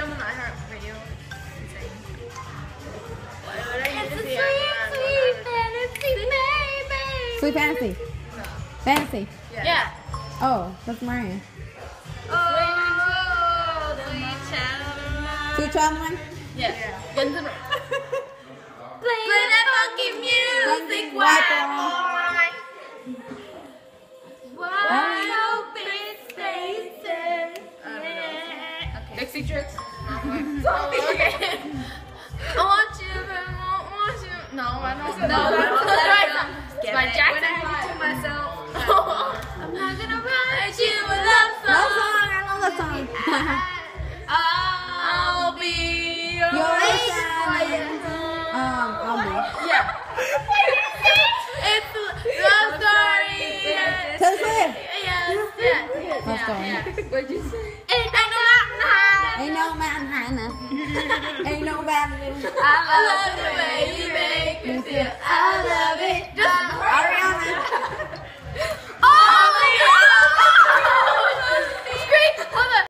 them. Sweet Fantasy. No. Fantasy. Yeah. yeah. Oh, that's Mariah. Oh, Sweet Child. Sweet Child? Yeah. yeah. Guns N' Roses. Play, Play that funky music. Dixie Chicks. okay. I want you, but I won't want you. No, I don't. No, that's right. It's my Jackson to myself. I'm not gonna write you a love Love song. song. I love that song. I'll be your, Your sunshine. um, I'll be. Yeah. it's love story. Taylor Swift. Yes, yes, Love story. yeah. What'd you say? Ain't Ain't no valley. I love the way